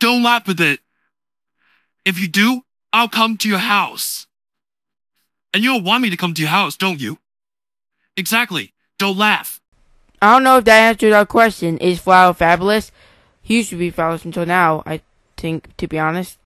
Don't laugh with it. If you do, I'll come to your house. And you don't want me to come to your house, don't you? Exactly. Don't laugh. I don't know if that answered our question. Is Flower fabulous? He used to be fabulous until now, I think, to be honest.